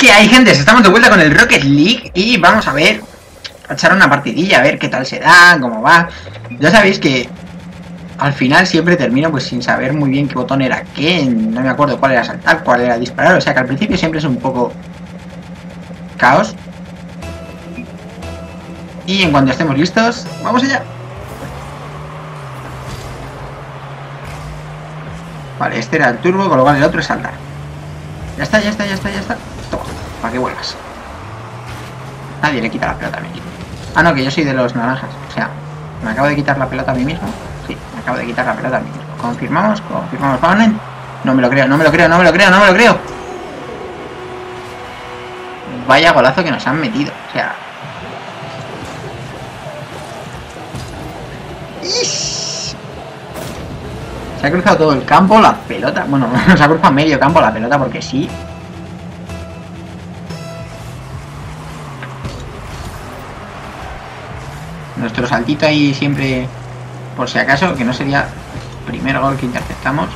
¿Qué hay, gente? Estamos de vuelta con el Rocket League y vamos a ver, a echar una partidilla, a ver qué tal se da, cómo va. Ya sabéis que al final siempre termino pues sin saber muy bien qué botón era qué, no me acuerdo cuál era saltar, cuál era disparar, o sea que al principio siempre es un poco caos. Y en cuanto estemos listos, vamos allá. Vale, este era el turbo, con lo cual el otro es saltar. Ya está, ya está, ya está, ya está. Para que vuelvas. Nadie le quita la pelota a mí. Ah, no, que yo soy de los naranjas. O sea, me acabo de quitar la pelota a mí mismo. Sí, me acabo de quitar la pelota a mí mismo. Confirmamos, confirmamos. Vamos, No me lo creo, no me lo creo, no me lo creo, no me lo creo. Vaya golazo que nos han metido. O sea. Se ha cruzado todo el campo, la pelota. Bueno, se ha cruzado medio campo la pelota porque sí. Nuestro saltito ahí siempre, por si acaso, que no sería el primer gol que interceptamos.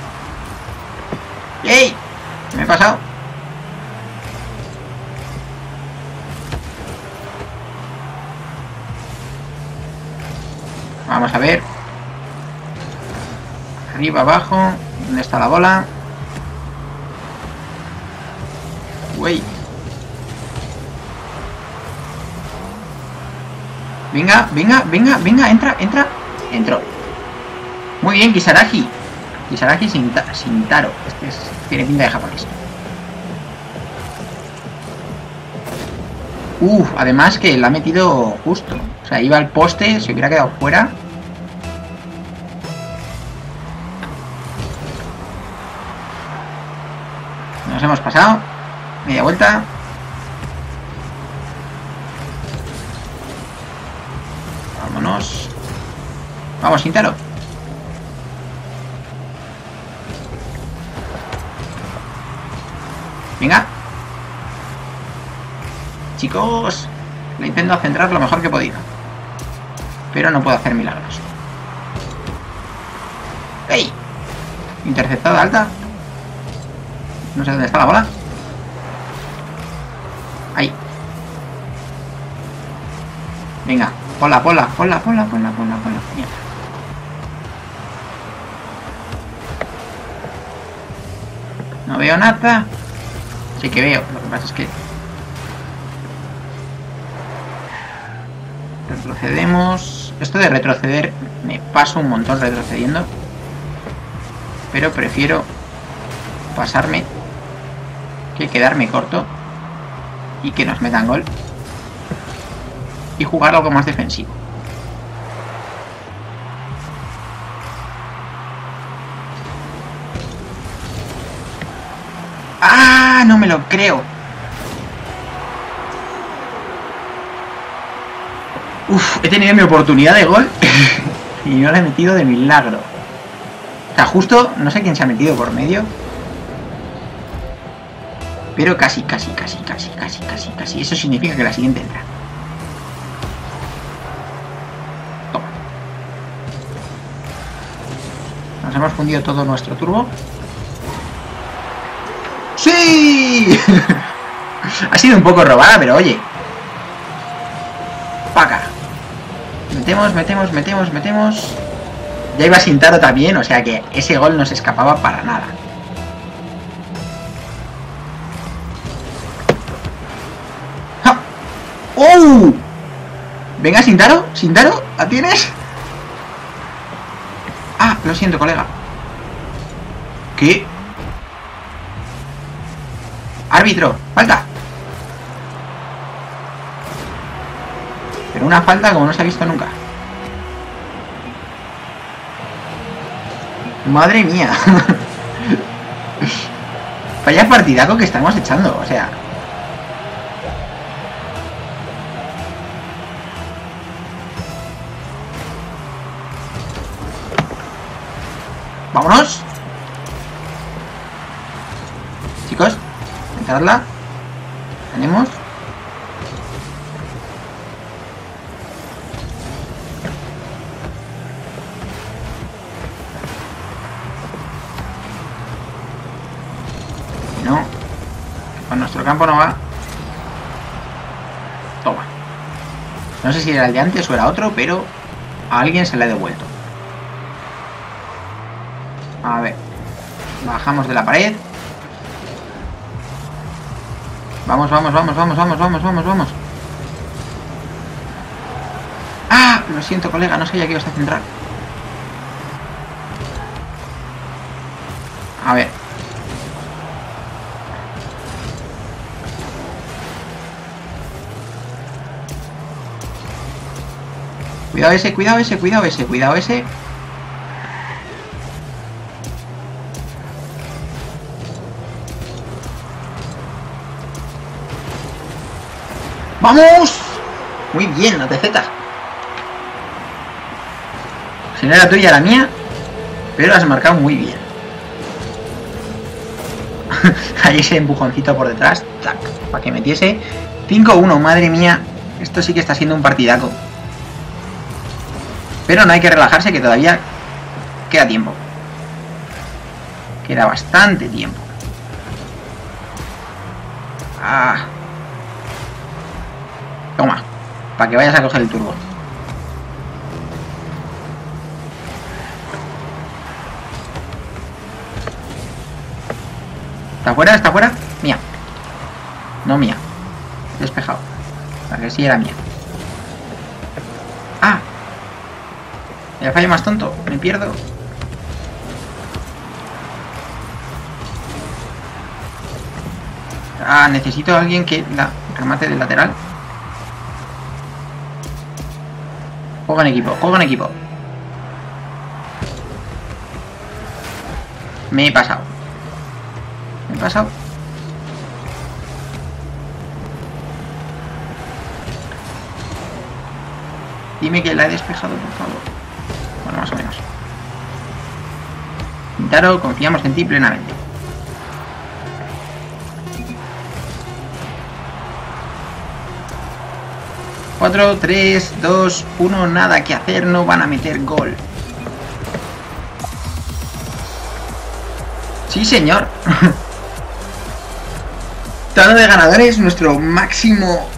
¡Ey! Me he pasado. Vamos a ver. Arriba, abajo. ¿Dónde está la bola? Wey. Venga, venga, venga, venga, entra, entra. Entró. Muy bien, Kisaragi. Kisaragi sin, sin taro. Este es, tiene pinta de japonés. Uf, además que la ha metido justo. O sea, iba al poste, se hubiera quedado fuera. Nos hemos pasado. Media vuelta. Vamos, Intaro. Venga. Chicos. Le intento centrar lo mejor que he podido. Pero no puedo hacer milagros. ¡Ey! Interceptada alta. No sé dónde está la bola. Ahí. Venga, ponla, ponla, ponla, ponla, ponla, ponla, ponla. No veo nada. Sí que veo, lo que pasa es que... Retrocedemos. Esto de retroceder me paso un montón retrocediendo. Pero prefiero pasarme que quedarme corto y que nos metan gol y jugar algo más defensivo. ¡Ah! No me lo creo. Uf, he tenido mi oportunidad de gol y no la he metido de milagro. O sea, justo, no sé quién se ha metido por medio, pero casi, casi, casi, casi, casi, casi, casi. Eso significa que la siguiente entra. Nos hemos fundido todo nuestro turbo. ¡Sí! ha sido un poco robada, pero oye. Paca. Metemos, metemos, metemos, metemos. Ya iba sin taro también, o sea que ese gol no se escapaba para nada. ¡Oh! Venga, Sintaro, Sintaro, ¿la tienes? Ah, lo siento, colega. ¿Qué? Árbitro, falta. Pero una falta como no se ha visto nunca. Madre mía. Vaya partidaco que estamos echando, o sea... ¡Vámonos! Entrarla. Tenemos. Si no, con nuestro campo no va. Toma. No sé si era el de antes o era otro, pero a alguien se le ha devuelto. A ver. Bajamos de la pared. Vamos, vamos, vamos, vamos, vamos, vamos, vamos, vamos. ¡Ah! Lo siento, colega, no sabía que ibas a centrar. A ver. Cuidado ese, cuidado ese, cuidado ese, cuidado ese. ¡Vamos! Muy bien, la TZ. Si no era tuya, la mía. Pero has marcado muy bien. Ahí ese empujoncito por detrás. para que metiese. 5-1, madre mía. Esto sí que está siendo un partidaco. Pero no hay que relajarse que todavía queda tiempo. Queda bastante tiempo. Ah. Toma, para que vayas a coger el turbo. ¿Está fuera? ¿Está fuera? Mía. No mía. Despejado. Para que sí era mía. ¡Ah! El fallo más tonto. Me pierdo. Ah, necesito a alguien que la remate del lateral. Juega en equipo, juega en equipo. Me he pasado. Me he pasado. Dime que la he despejado, por favor. Bueno, más o menos. Quintaro, confiamos en ti plenamente. 4, 3, 2, 1, nada que hacer, no van a meter gol. Sí, señor. Tano de ganadores, nuestro máximo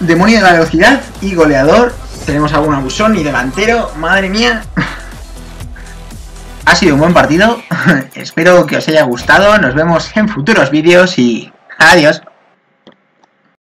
demonio de la velocidad y goleador. Tenemos algún abusón y delantero. Madre mía. Ha sido un buen partido. Espero que os haya gustado. Nos vemos en futuros vídeos y adiós.